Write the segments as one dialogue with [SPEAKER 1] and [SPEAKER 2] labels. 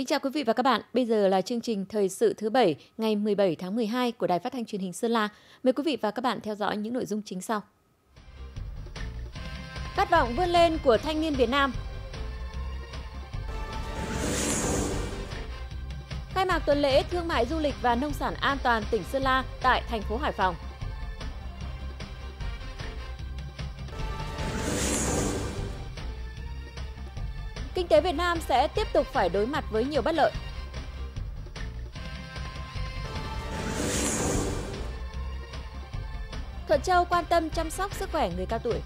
[SPEAKER 1] Kính chào quý vị và các bạn. Bây giờ là chương trình Thời sự thứ bảy, ngày 17 tháng 12 của Đài Phát thanh Truyền hình Sơn La. Mời quý vị và các bạn theo dõi những nội dung chính sau. Khát vọng vươn lên của thanh niên Việt Nam. Khai mạc tuần lễ thương mại du lịch và nông sản an toàn tỉnh Sơn La tại thành phố Hải Phòng. Kinh tế Việt Nam sẽ tiếp tục phải đối mặt với nhiều bất lợi. Thuận Châu quan tâm chăm sóc sức khỏe người cao tuổi.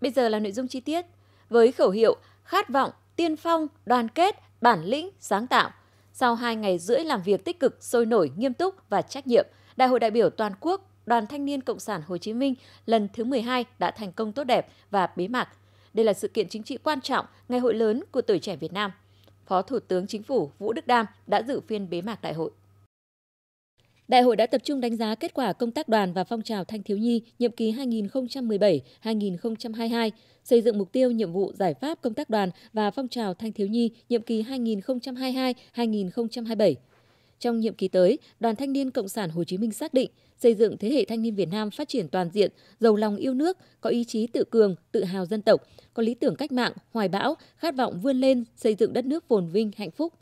[SPEAKER 1] Bây giờ là nội dung chi tiết. Với khẩu hiệu khát vọng, tiên phong, đoàn kết, bản lĩnh, sáng tạo. Sau hai ngày rưỡi làm việc tích cực, sôi nổi, nghiêm túc và trách nhiệm, Đại hội đại biểu toàn quốc Đoàn Thanh niên Cộng sản Hồ Chí Minh lần thứ 12 đã thành công tốt đẹp và bế mạc. Đây là sự kiện chính trị quan trọng, ngày hội lớn của tuổi trẻ Việt Nam. Phó Thủ tướng Chính phủ Vũ Đức Đam đã dự phiên bế mạc đại hội. Đại hội đã tập trung đánh giá kết quả công tác đoàn và phong trào thanh thiếu nhi nhiệm kỳ 2017-2022, xây dựng mục tiêu nhiệm vụ giải pháp công tác đoàn và phong trào thanh thiếu nhi nhiệm kỳ 2022-2027. Trong nhiệm kỳ tới, Đoàn Thanh niên Cộng sản Hồ Chí Minh xác định xây dựng thế hệ thanh niên Việt Nam phát triển toàn diện, giàu lòng yêu nước, có ý chí tự cường, tự hào dân tộc, có lý tưởng cách mạng, hoài bão, khát vọng vươn lên, xây dựng đất nước phồn vinh, hạnh phúc.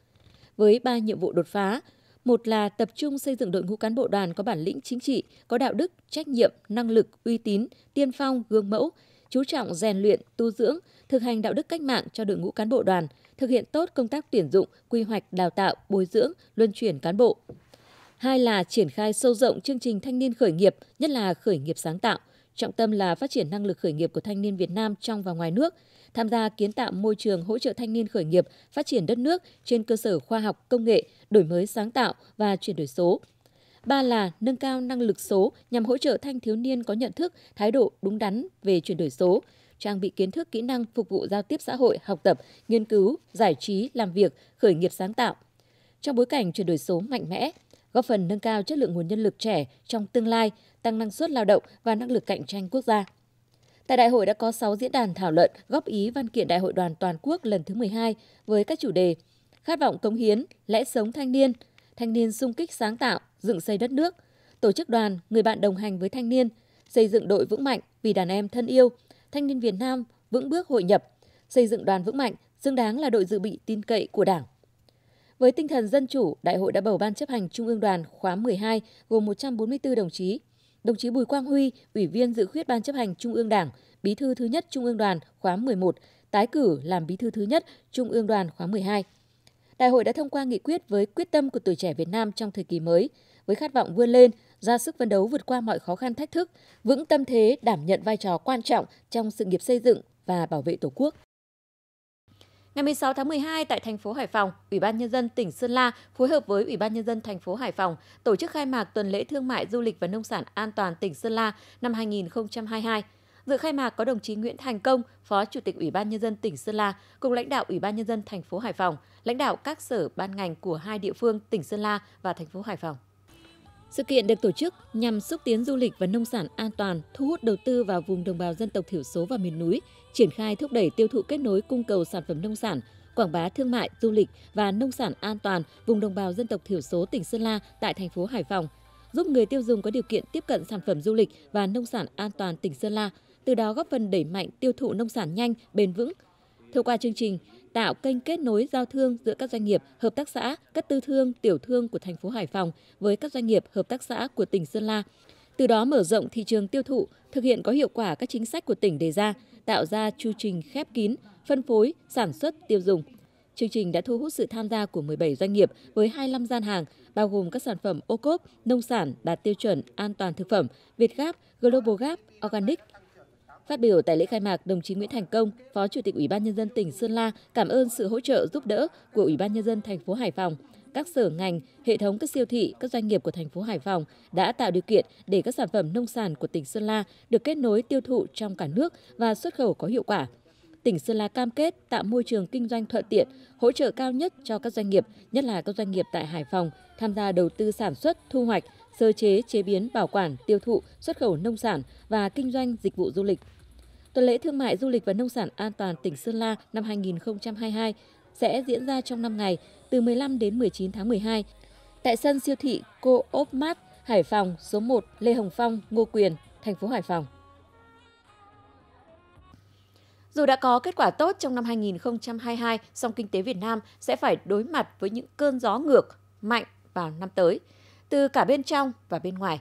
[SPEAKER 1] Với ba nhiệm vụ đột phá, một là tập trung xây dựng đội ngũ cán bộ đoàn có bản lĩnh chính trị, có đạo đức, trách nhiệm, năng lực, uy tín, tiên phong, gương mẫu, chú trọng rèn luyện, tu dưỡng, thực hành đạo đức cách mạng cho đội ngũ cán bộ đoàn, thực hiện tốt công tác tuyển dụng, quy hoạch, đào tạo, bồi dưỡng, luân chuyển cán bộ. Hai là triển khai sâu rộng chương trình thanh niên khởi nghiệp, nhất là khởi nghiệp sáng tạo. Trọng tâm là phát triển năng lực khởi nghiệp của thanh niên Việt Nam trong và ngoài nước, tham gia kiến tạo môi trường hỗ trợ thanh niên khởi nghiệp, phát triển đất nước trên cơ sở khoa học, công nghệ, đổi mới sáng tạo và chuyển đổi số. Ba là nâng cao năng lực số nhằm hỗ trợ thanh thiếu niên có nhận thức, thái độ đúng đắn về chuyển đổi số, trang bị kiến thức kỹ năng phục vụ giao tiếp xã hội, học tập, nghiên cứu, giải trí, làm việc, khởi nghiệp sáng tạo. Trong bối cảnh chuyển đổi số mạnh mẽ, góp phần nâng cao chất lượng nguồn nhân lực trẻ trong tương lai, tăng năng suất lao động và năng lực cạnh tranh quốc gia. Tại đại hội đã có 6 diễn đàn thảo luận góp ý văn kiện Đại hội đoàn toàn quốc lần thứ 12 với các chủ đề khát vọng cống hiến, lẽ sống thanh niên, thanh niên sung kích sáng tạo, dựng xây đất nước, tổ chức đoàn, người bạn đồng hành với thanh niên, xây dựng đội vững mạnh vì đàn em thân yêu, thanh niên Việt Nam vững bước hội nhập, xây dựng đoàn vững mạnh, xứng đáng là đội dự bị tin cậy của Đảng. Với tinh thần dân chủ, Đại hội đã bầu Ban chấp hành Trung ương đoàn khóa 12 gồm 144 đồng chí. Đồng chí Bùi Quang Huy, Ủy viên dự khuyết Ban chấp hành Trung ương Đảng, Bí thư thứ nhất Trung ương đoàn khóa 11, tái cử làm Bí thư thứ nhất Trung ương đoàn khóa 12. Đại hội đã thông qua nghị quyết với quyết tâm của tuổi trẻ Việt Nam trong thời kỳ mới, với khát vọng vươn lên, ra sức phấn đấu vượt qua mọi khó khăn thách thức, vững tâm thế đảm nhận vai trò quan trọng trong sự nghiệp xây dựng và bảo vệ Tổ quốc. Ngày 16 tháng 12 tại thành phố Hải Phòng, Ủy ban nhân dân tỉnh Sơn La phối hợp với Ủy ban nhân dân thành phố Hải Phòng tổ chức khai mạc tuần lễ thương mại du lịch và nông sản an toàn tỉnh Sơn La năm 2022. Dự khai mạc có đồng chí Nguyễn Thành Công, Phó Chủ tịch Ủy ban nhân dân tỉnh Sơn La cùng lãnh đạo Ủy ban nhân dân thành phố Hải Phòng, lãnh đạo các sở ban ngành của hai địa phương tỉnh Sơn La và thành phố Hải Phòng. Sự kiện được tổ chức nhằm xúc tiến du lịch và nông sản an toàn, thu hút đầu tư vào vùng đồng bào dân tộc thiểu số và miền núi, triển khai thúc đẩy tiêu thụ kết nối cung cầu sản phẩm nông sản, quảng bá thương mại, du lịch và nông sản an toàn vùng đồng bào dân tộc thiểu số tỉnh Sơn La tại thành phố Hải Phòng, giúp người tiêu dùng có điều kiện tiếp cận sản phẩm du lịch và nông sản an toàn tỉnh Sơn La, từ đó góp phần đẩy mạnh tiêu thụ nông sản nhanh, bền vững. Thông qua chương trình, tạo kênh kết nối giao thương giữa các doanh nghiệp, hợp tác xã, các tư thương, tiểu thương của thành phố Hải Phòng với các doanh nghiệp, hợp tác xã của tỉnh Sơn La. Từ đó mở rộng thị trường tiêu thụ, thực hiện có hiệu quả các chính sách của tỉnh đề ra, tạo ra chu trình khép kín, phân phối, sản xuất, tiêu dùng. Chương trình đã thu hút sự tham gia của 17 doanh nghiệp với 25 gian hàng, bao gồm các sản phẩm ô cốp, nông sản đạt tiêu chuẩn an toàn thực phẩm, Việt Gap, Global Gap, Organic, Phát biểu tại lễ khai mạc, đồng chí Nguyễn Thành Công, Phó Chủ tịch Ủy ban nhân dân tỉnh Sơn La cảm ơn sự hỗ trợ giúp đỡ của Ủy ban nhân dân thành phố Hải Phòng, các sở ngành, hệ thống các siêu thị, các doanh nghiệp của thành phố Hải Phòng đã tạo điều kiện để các sản phẩm nông sản của tỉnh Sơn La được kết nối tiêu thụ trong cả nước và xuất khẩu có hiệu quả. Tỉnh Sơn La cam kết tạo môi trường kinh doanh thuận tiện, hỗ trợ cao nhất cho các doanh nghiệp, nhất là các doanh nghiệp tại Hải Phòng tham gia đầu tư sản xuất, thu hoạch, sơ chế, chế biến, bảo quản, tiêu thụ, xuất khẩu nông sản và kinh doanh dịch vụ du lịch. Tuần lễ Thương mại Du lịch và Nông sản an toàn tỉnh Sơn La năm 2022 sẽ diễn ra trong 5 ngày từ 15 đến 19 tháng 12 tại sân siêu thị Co-op Mart Hải Phòng số 1 Lê Hồng Phong, Ngô Quyền, thành phố Hải Phòng. Dù đã có kết quả tốt trong năm 2022, song kinh tế Việt Nam sẽ phải đối mặt với những cơn gió ngược mạnh vào năm tới, từ cả bên trong và bên ngoài.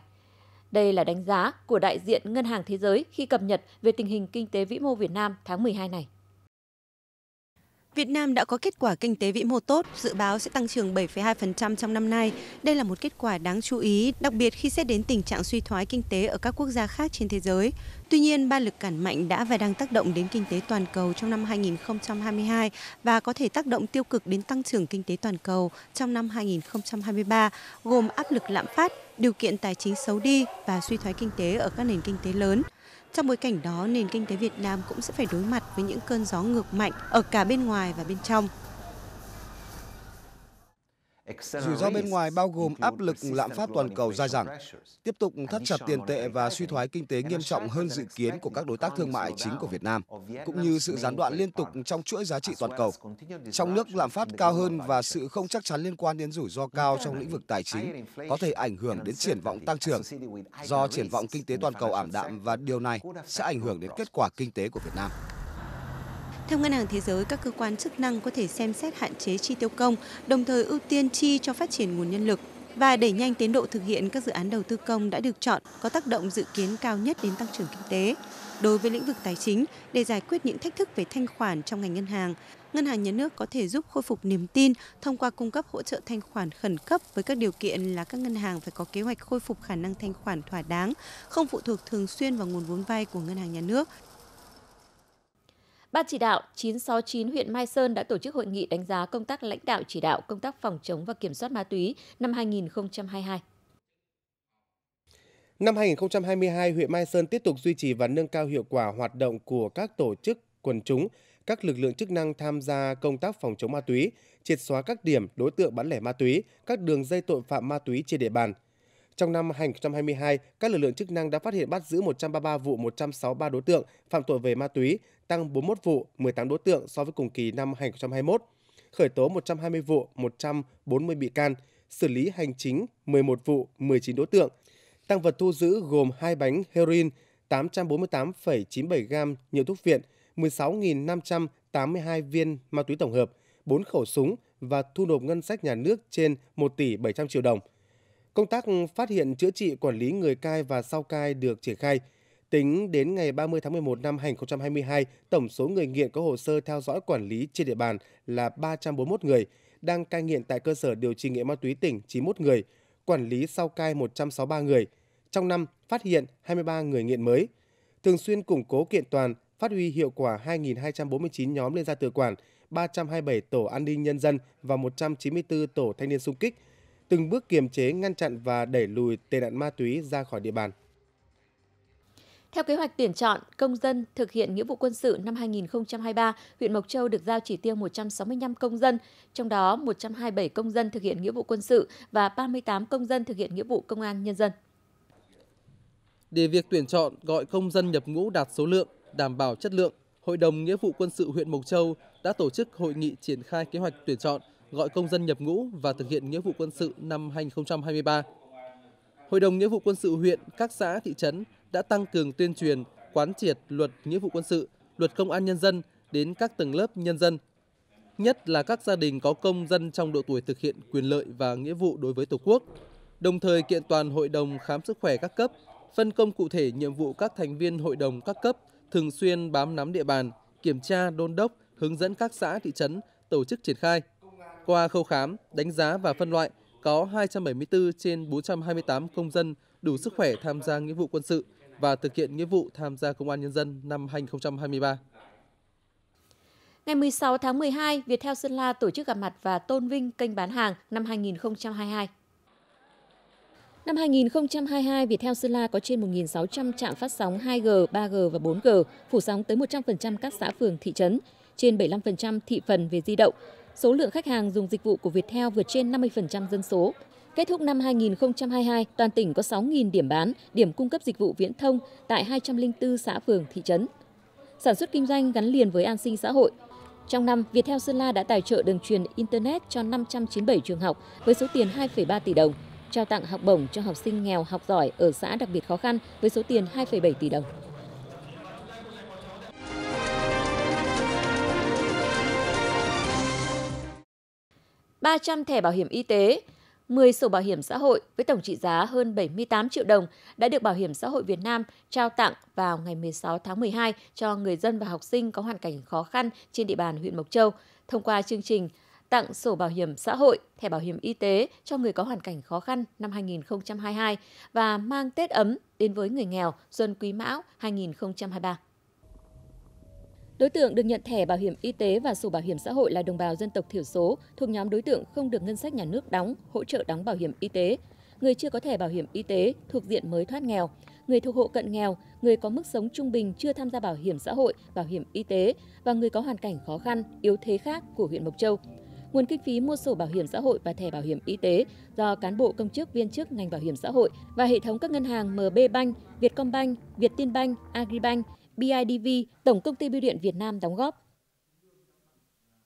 [SPEAKER 1] Đây là đánh giá của đại diện Ngân hàng Thế giới khi cập nhật về tình hình kinh tế vĩ mô Việt Nam tháng 12 này.
[SPEAKER 2] Việt Nam đã có kết quả kinh tế vĩ mô tốt, dự báo sẽ tăng trưởng 7,2% trong năm nay. Đây là một kết quả đáng chú ý, đặc biệt khi xét đến tình trạng suy thoái kinh tế ở các quốc gia khác trên thế giới. Tuy nhiên, ba lực cản mạnh đã và đang tác động đến kinh tế toàn cầu trong năm 2022 và có thể tác động tiêu cực đến tăng trưởng kinh tế toàn cầu trong năm 2023, gồm áp lực lạm phát, điều kiện tài chính xấu đi và suy thoái kinh tế ở các nền kinh tế lớn. Trong bối cảnh đó, nền kinh tế Việt Nam cũng sẽ phải đối mặt với những cơn gió ngược mạnh ở cả bên ngoài và bên trong.
[SPEAKER 3] Rủi ro bên ngoài bao gồm áp lực lạm phát toàn cầu dai dẳng, tiếp tục thắt chặt tiền tệ và suy thoái kinh tế nghiêm trọng hơn dự kiến của các đối tác thương mại chính của Việt Nam, cũng như sự gián đoạn liên tục trong chuỗi giá trị toàn cầu. Trong nước lạm phát cao hơn và sự không chắc chắn liên quan đến rủi ro cao trong lĩnh vực tài chính có thể ảnh hưởng đến triển vọng tăng trưởng do triển vọng kinh tế toàn cầu ảm đạm và điều này sẽ ảnh hưởng đến kết quả kinh tế của Việt Nam.
[SPEAKER 2] Theo Ngân hàng Thế giới, các cơ quan chức năng có thể xem xét hạn chế chi tiêu công, đồng thời ưu tiên chi cho phát triển nguồn nhân lực và đẩy nhanh tiến độ thực hiện các dự án đầu tư công đã được chọn có tác động dự kiến cao nhất đến tăng trưởng kinh tế. Đối với lĩnh vực tài chính, để giải quyết những thách thức về thanh khoản trong ngành ngân hàng, Ngân hàng Nhà nước có thể giúp khôi phục niềm tin thông qua cung cấp hỗ trợ thanh khoản khẩn cấp với các điều kiện là các ngân hàng phải có kế hoạch khôi phục khả năng thanh khoản thỏa đáng, không phụ thuộc thường xuyên vào nguồn vốn vay của Ngân hàng Nhà nước
[SPEAKER 1] Ban chỉ đạo 969 huyện Mai Sơn đã tổ chức hội nghị đánh giá công tác lãnh đạo chỉ đạo công tác phòng chống và kiểm soát ma túy năm 2022.
[SPEAKER 4] Năm 2022, huyện Mai Sơn tiếp tục duy trì và nâng cao hiệu quả hoạt động của các tổ chức, quần chúng, các lực lượng chức năng tham gia công tác phòng chống ma túy, triệt xóa các điểm đối tượng bán lẻ ma túy, các đường dây tội phạm ma túy trên địa bàn. Trong năm 2022, các lực lượng chức năng đã phát hiện bắt giữ 133 vụ 163 đối tượng phạm tội về ma túy, tăng 41 vụ, 18 đối tượng so với cùng kỳ năm 2021. Khởi tố 120 vụ, 140 bị can, xử lý hành chính 11 vụ, 19 đối tượng. Tăng vật thu giữ gồm 2 bánh heroin, 848,97 gram nhựa thuốc viện, 16.582 viên ma túy tổng hợp, 4 khẩu súng và thu nộp ngân sách nhà nước trên 1 tỷ 700 triệu đồng. Công tác phát hiện chữa trị quản lý người cai và sau cai được triển khai. Tính đến ngày 30 tháng 11 năm 2022, tổng số người nghiện có hồ sơ theo dõi quản lý trên địa bàn là 341 người, đang cai nghiện tại cơ sở điều trị nghiện ma túy tỉnh 91 người, quản lý sau cai 163 người. Trong năm, phát hiện 23 người nghiện mới. Thường xuyên củng cố kiện toàn, phát huy hiệu quả 2.249 nhóm liên gia tự quản, 327 tổ an ninh nhân dân và 194 tổ thanh niên xung kích, từng bước kiềm chế, ngăn chặn và đẩy lùi tệ nạn ma túy ra khỏi địa bàn.
[SPEAKER 1] Theo kế hoạch tuyển chọn công dân thực hiện nghĩa vụ quân sự năm 2023, huyện Mộc Châu được giao chỉ tiêu 165 công dân, trong đó 127 công dân thực hiện nghĩa vụ quân sự và 38 công dân thực hiện nghĩa vụ công an nhân dân.
[SPEAKER 5] Để việc tuyển chọn gọi công dân nhập ngũ đạt số lượng, đảm bảo chất lượng, Hội đồng Nghĩa vụ quân sự huyện Mộc Châu đã tổ chức hội nghị triển khai kế hoạch tuyển chọn gọi công dân nhập ngũ và thực hiện nghĩa vụ quân sự năm 2023. Hội đồng Nghĩa vụ quân sự huyện, các xã, thị trấn đã tăng cường tuyên truyền, quán triệt luật nghĩa vụ quân sự, luật công an nhân dân đến các tầng lớp nhân dân, nhất là các gia đình có công dân trong độ tuổi thực hiện quyền lợi và nghĩa vụ đối với Tổ quốc. Đồng thời kiện toàn hội đồng khám sức khỏe các cấp, phân công cụ thể nhiệm vụ các thành viên hội đồng các cấp thường xuyên bám nắm địa bàn, kiểm tra, đôn đốc, hướng dẫn các xã thị trấn tổ chức triển khai. Qua khâu khám, đánh giá và phân loại, có 274 trên 428 công dân đủ sức khỏe tham gia nghĩa vụ quân sự và thực hiện nghĩa vụ tham gia công an nhân dân năm 2023.
[SPEAKER 1] Ngày 16 tháng 12, Viettel Sơn La tổ chức gặp mặt và tôn vinh kênh bán hàng năm 2022. Năm 2022, Viettel Sơn La có trên 1.600 trạm phát sóng 2G, 3G và 4G, phủ sóng tới 100% các xã phường thị trấn, trên 75% thị phần về di động. Số lượng khách hàng dùng dịch vụ của Viettel vượt trên 50% dân số. Kết thúc năm 2022, toàn tỉnh có 6.000 điểm bán, điểm cung cấp dịch vụ viễn thông tại 204 xã phường, thị trấn. Sản xuất kinh doanh gắn liền với an sinh xã hội. Trong năm, Viettel Sơn La đã tài trợ đường truyền Internet cho 597 trường học với số tiền 2,3 tỷ đồng, trao tặng học bổng cho học sinh nghèo học giỏi ở xã đặc biệt khó khăn với số tiền 2,7 tỷ đồng. 300 thẻ bảo hiểm y tế, 10 sổ bảo hiểm xã hội với tổng trị giá hơn 78 triệu đồng đã được Bảo hiểm xã hội Việt Nam trao tặng vào ngày 16 tháng 12 cho người dân và học sinh có hoàn cảnh khó khăn trên địa bàn huyện Mộc Châu thông qua chương trình tặng sổ bảo hiểm xã hội, thẻ bảo hiểm y tế cho người có hoàn cảnh khó khăn năm 2022 và mang Tết ấm đến với người nghèo Xuân Quý Mão 2023. Đối tượng được nhận thẻ bảo hiểm y tế và sổ bảo hiểm xã hội là đồng bào dân tộc thiểu số thuộc nhóm đối tượng không được ngân sách nhà nước đóng, hỗ trợ đóng bảo hiểm y tế, người chưa có thẻ bảo hiểm y tế thuộc diện mới thoát nghèo, người thuộc hộ cận nghèo, người có mức sống trung bình chưa tham gia bảo hiểm xã hội, bảo hiểm y tế và người có hoàn cảnh khó khăn, yếu thế khác của huyện Mộc Châu. Nguồn kinh phí mua sổ bảo hiểm xã hội và thẻ bảo hiểm y tế do cán bộ công chức viên chức ngành bảo hiểm xã hội và hệ thống các ngân hàng MB Bank, Vietcombank, Vietinbank, Agribank BIDV, Tổng công ty Bưu điện Việt Nam đóng góp.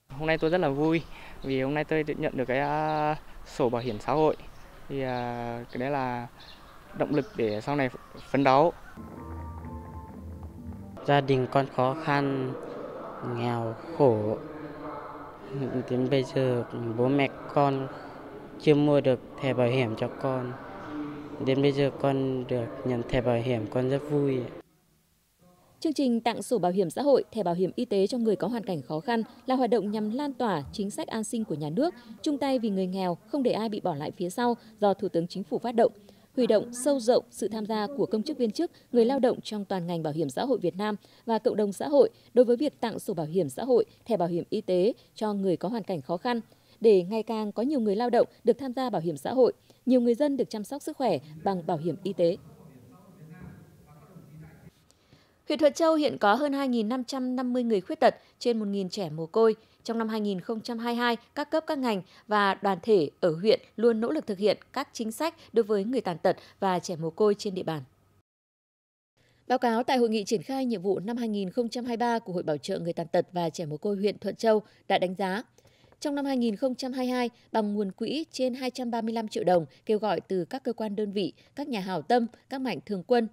[SPEAKER 6] Hôm nay tôi rất là vui vì hôm nay tôi nhận được cái uh, sổ bảo hiểm xã hội. Thì uh, cái đấy là động lực để sau này phấn đấu.
[SPEAKER 7] Gia đình con khó khăn, nghèo, khổ. Đến bây giờ bố mẹ con chưa mua được thẻ bảo hiểm cho con. Đến bây giờ con được nhận thẻ bảo hiểm con rất vui.
[SPEAKER 1] Chương trình tặng sổ bảo hiểm xã hội, thẻ bảo hiểm y tế cho người có hoàn cảnh khó khăn là hoạt động nhằm lan tỏa chính sách an sinh của nhà nước, chung tay vì người nghèo, không để ai bị bỏ lại phía sau do Thủ tướng Chính phủ phát động huy động sâu rộng sự tham gia của công chức viên chức, người lao động trong toàn ngành bảo hiểm xã hội Việt Nam và cộng đồng xã hội đối với việc tặng sổ bảo hiểm xã hội, thẻ bảo hiểm y tế cho người có hoàn cảnh khó khăn để ngày càng có nhiều người lao động được tham gia bảo hiểm xã hội, nhiều người dân được chăm sóc sức khỏe bằng bảo hiểm y tế. Huyện Thuận Châu hiện có hơn 2.550 người khuyết tật trên 1.000 trẻ mồ côi. Trong năm 2022, các cấp các ngành và đoàn thể ở huyện luôn nỗ lực thực hiện các chính sách đối với người tàn tật và trẻ mồ côi trên địa bàn. Báo cáo tại hội nghị triển khai nhiệm vụ năm 2023 của Hội Bảo trợ người tàn tật và trẻ mồ côi huyện Thuận Châu đã đánh giá trong năm 2022, bằng nguồn quỹ trên 235 triệu đồng kêu gọi từ các cơ quan đơn vị, các nhà hảo tâm, các mạnh thường quân,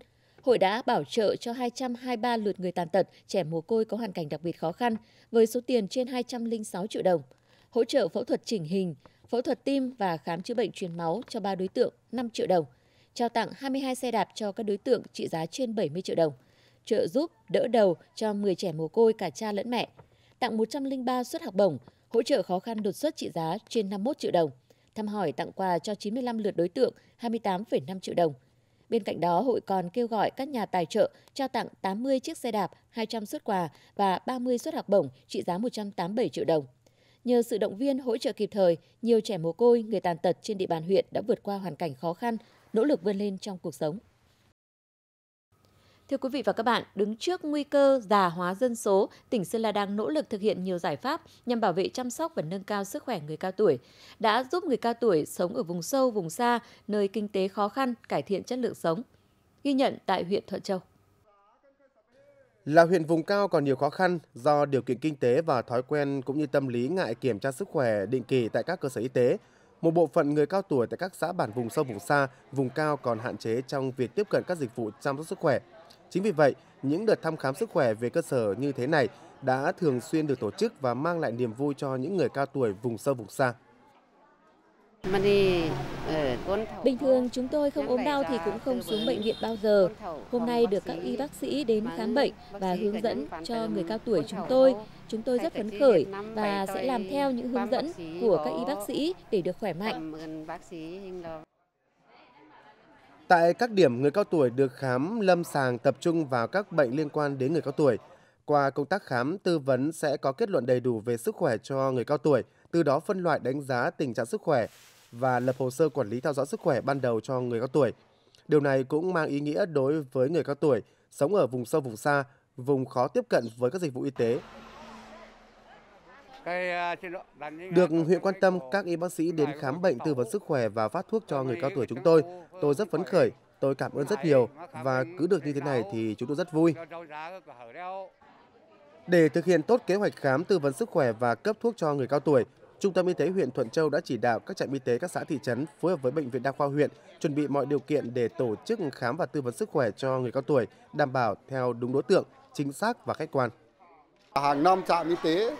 [SPEAKER 1] Hội đã bảo trợ cho 223 lượt người tàn tật, trẻ mồ côi có hoàn cảnh đặc biệt khó khăn với số tiền trên 206 triệu đồng. Hỗ trợ phẫu thuật chỉnh hình, phẫu thuật tim và khám chữa bệnh truyền máu cho 3 đối tượng 5 triệu đồng. Trao tặng 22 xe đạp cho các đối tượng trị giá trên 70 triệu đồng. Trợ giúp, đỡ đầu cho 10 trẻ mồ côi cả cha lẫn mẹ. Tặng 103 suất học bổng, hỗ trợ khó khăn đột xuất trị giá trên 51 triệu đồng. Thăm hỏi tặng quà cho 95 lượt đối tượng 28,5 triệu đồng – Bên cạnh đó, hội còn kêu gọi các nhà tài trợ trao tặng 80 chiếc xe đạp, 200 suất quà và 30 suất học bổng trị giá 187 triệu đồng. Nhờ sự động viên hỗ trợ kịp thời, nhiều trẻ mồ côi, người tàn tật trên địa bàn huyện đã vượt qua hoàn cảnh khó khăn, nỗ lực vươn lên trong cuộc sống. Thưa quý vị và các bạn, đứng trước nguy cơ già hóa dân số, tỉnh Sơn La đang nỗ lực thực hiện nhiều giải pháp nhằm bảo vệ chăm sóc và nâng cao sức khỏe người cao tuổi, đã giúp người cao tuổi sống ở vùng sâu, vùng xa, nơi kinh tế khó khăn, cải thiện chất lượng sống. Ghi nhận tại huyện Thuận Châu.
[SPEAKER 4] Là huyện vùng cao còn nhiều khó khăn do điều kiện kinh tế và thói quen cũng như tâm lý ngại kiểm tra sức khỏe định kỳ tại các cơ sở y tế, một bộ phận người cao tuổi tại các xã bản vùng sâu vùng xa, vùng cao còn hạn chế trong việc tiếp cận các dịch vụ chăm sóc sức khỏe. Chính vì vậy, những đợt thăm khám sức khỏe về cơ sở như thế này đã thường xuyên được tổ chức và mang lại niềm vui cho những người cao tuổi vùng sâu vùng xa.
[SPEAKER 1] Bình thường chúng tôi không ốm đau thì cũng không xuống bệnh viện bao giờ. Hôm nay được các y bác sĩ đến khám bệnh và hướng dẫn cho người cao tuổi chúng tôi. Chúng tôi rất phấn khởi và sẽ làm theo những hướng dẫn của các y bác sĩ để được khỏe mạnh.
[SPEAKER 4] Tại các điểm người cao tuổi được khám lâm sàng tập trung vào các bệnh liên quan đến người cao tuổi. Qua công tác khám tư vấn sẽ có kết luận đầy đủ về sức khỏe cho người cao tuổi, từ đó phân loại đánh giá tình trạng sức khỏe và lập hồ sơ quản lý theo dõi sức khỏe ban đầu cho người cao tuổi. Điều này cũng mang ý nghĩa đối với người cao tuổi sống ở vùng sâu vùng xa, vùng khó tiếp cận với các dịch vụ y tế. Được huyện quan tâm, các y bác sĩ đến khám bệnh, tư vấn sức khỏe và phát thuốc cho người cao tuổi chúng tôi. Tôi rất phấn khởi, tôi cảm ơn rất nhiều và cứ được như thế này thì chúng tôi rất vui. Để thực hiện tốt kế hoạch khám tư vấn sức khỏe và cấp thuốc cho người cao tuổi, Trung tâm Y tế huyện Thuận Châu đã chỉ đạo các trạm y tế các xã thị trấn phối hợp với bệnh viện đa khoa huyện chuẩn bị mọi điều kiện để tổ chức khám và tư vấn sức khỏe cho người cao tuổi, đảm bảo theo đúng đối tượng, chính xác và khách quan.
[SPEAKER 8] Hàng năm trạm y tế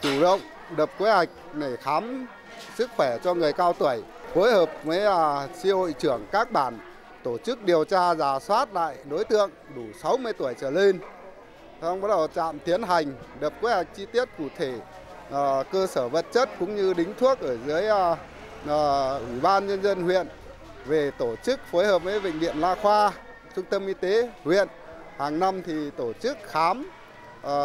[SPEAKER 8] chủ động đập kế hoạch để khám sức khỏe cho người cao tuổi, phối hợp với à, siêu hội trưởng các bản tổ chức điều tra giả soát lại đối tượng đủ 60 tuổi trở lên. Xong bắt đầu trạm tiến hành đập kế hoạch chi tiết cụ thể à, cơ sở vật chất cũng như đính thuốc ở dưới à, à, ủy ban nhân dân huyện về tổ chức phối hợp với bệnh viện La Khoa, trung tâm y tế huyện hàng năm thì tổ chức khám à,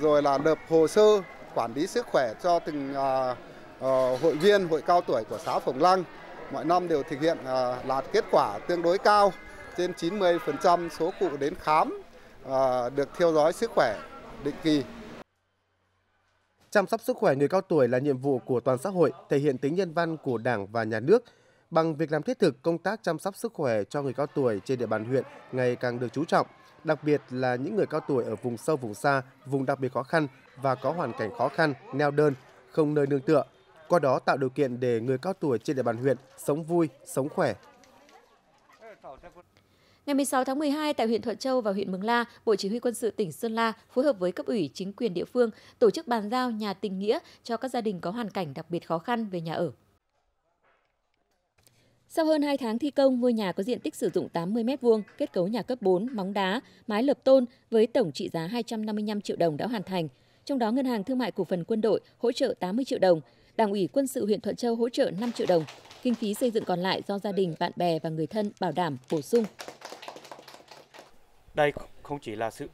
[SPEAKER 8] rồi là lập hồ sơ quản lý sức khỏe cho từng à, ờ, hội viên hội cao tuổi của xã Phổng Lăng mọi năm đều thực hiện à, đạt kết quả tương đối cao trên 90% số cụ đến khám à, được theo dõi sức khỏe định kỳ.
[SPEAKER 4] Chăm sóc sức khỏe người cao tuổi là nhiệm vụ của toàn xã hội, thể hiện tính nhân văn của Đảng và Nhà nước. Bằng việc làm thiết thực, công tác chăm sóc sức khỏe cho người cao tuổi trên địa bàn huyện ngày càng được chú trọng, đặc biệt là những người cao tuổi ở vùng sâu vùng xa, vùng đặc biệt khó khăn và có hoàn cảnh khó khăn, neo đơn, không nơi nương tựa. Qua đó tạo điều kiện để người cao tuổi trên địa bàn huyện sống vui, sống khỏe,
[SPEAKER 1] Ngày 16 tháng 12 tại huyện Thuận Châu và huyện Mường La, Bộ Chỉ huy quân sự tỉnh Sơn La phối hợp với cấp ủy chính quyền địa phương tổ chức bàn giao nhà tình nghĩa cho các gia đình có hoàn cảnh đặc biệt khó khăn về nhà ở. Sau hơn 2 tháng thi công, ngôi nhà có diện tích sử dụng 80 m2, kết cấu nhà cấp 4, móng đá, mái lợp tôn với tổng trị giá 255 triệu đồng đã hoàn thành. Trong đó, Ngân hàng Thương mại Cổ phần Quân đội hỗ trợ 80 triệu đồng, Đảng ủy Quân sự huyện Thuận Châu hỗ trợ 5 triệu đồng. Kinh phí xây dựng còn lại do gia đình, bạn bè và người thân bảo đảm bổ sung.
[SPEAKER 9] Đây không chỉ là sự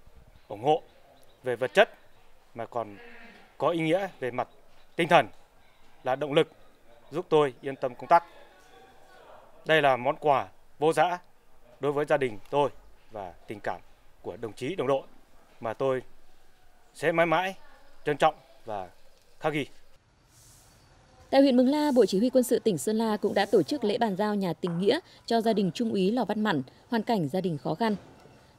[SPEAKER 9] ủng hộ về vật chất mà còn có ý nghĩa về mặt tinh thần là động lực giúp tôi yên tâm công tác. Đây là món quà vô giá đối với gia đình tôi và tình cảm của đồng chí đồng đội mà tôi sẽ mãi mãi trân trọng và khắc ghi.
[SPEAKER 1] Tại huyện Mường La, Bộ Chỉ huy quân sự tỉnh Sơn La cũng đã tổ chức lễ bàn giao nhà tình nghĩa cho gia đình Trung úy Lò Văn Mặn, hoàn cảnh gia đình khó khăn.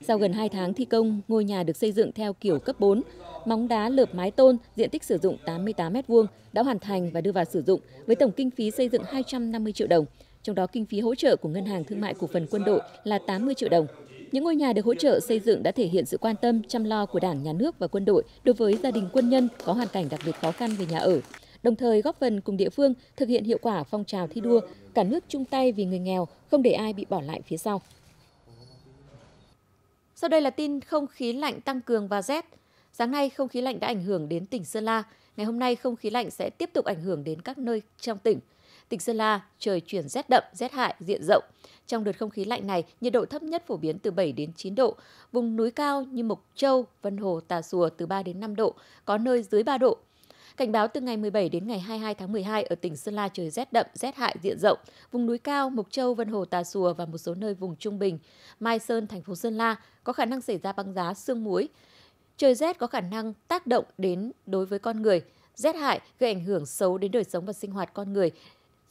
[SPEAKER 1] Sau gần 2 tháng thi công, ngôi nhà được xây dựng theo kiểu cấp 4, móng đá lợp mái tôn, diện tích sử dụng 88 m2 đã hoàn thành và đưa vào sử dụng với tổng kinh phí xây dựng 250 triệu đồng, trong đó kinh phí hỗ trợ của Ngân hàng Thương mại Cổ phần Quân đội là 80 triệu đồng. Những ngôi nhà được hỗ trợ xây dựng đã thể hiện sự quan tâm, chăm lo của Đảng, Nhà nước và quân đội đối với gia đình quân nhân có hoàn cảnh đặc biệt khó khăn về nhà ở, đồng thời góp phần cùng địa phương thực hiện hiệu quả phong trào thi đua cả nước chung tay vì người nghèo, không để ai bị bỏ lại phía sau. Sau đây là tin không khí lạnh tăng cường và rét. Sáng nay, không khí lạnh đã ảnh hưởng đến tỉnh Sơn La. Ngày hôm nay, không khí lạnh sẽ tiếp tục ảnh hưởng đến các nơi trong tỉnh. Tỉnh Sơn La, trời chuyển rét đậm, rét hại diện rộng. Trong đợt không khí lạnh này, nhiệt độ thấp nhất phổ biến từ 7 đến 9 độ. Vùng núi cao như Mộc Châu, Vân Hồ, Tà Xùa từ 3 đến 5 độ, có nơi dưới 3 độ. Cảnh báo từ ngày 17 đến ngày 22 tháng 12 ở tỉnh Sơn La trời rét đậm, rét hại diện rộng. Vùng núi cao, Mộc Châu, Vân Hồ, Tà Xùa và một số nơi vùng trung bình, Mai Sơn, thành phố Sơn La có khả năng xảy ra băng giá, sương muối. Trời rét có khả năng tác động đến đối với con người, rét hại gây ảnh hưởng xấu đến đời sống và sinh hoạt con người,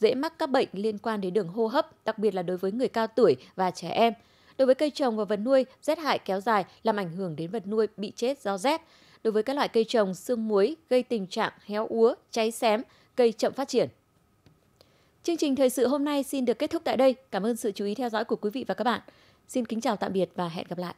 [SPEAKER 1] dễ mắc các bệnh liên quan đến đường hô hấp, đặc biệt là đối với người cao tuổi và trẻ em. Đối với cây trồng và vật nuôi, rét hại kéo dài làm ảnh hưởng đến vật nuôi bị chết do rét. Đối với các loại cây trồng, sương muối gây tình trạng héo úa, cháy xém, cây chậm phát triển. Chương trình thời sự hôm nay xin được kết thúc tại đây. Cảm ơn sự chú ý theo dõi của quý vị và các bạn. Xin kính chào tạm biệt và hẹn gặp lại.